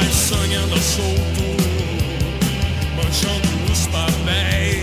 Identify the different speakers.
Speaker 1: mais sangue anda solto, manchando os papéis.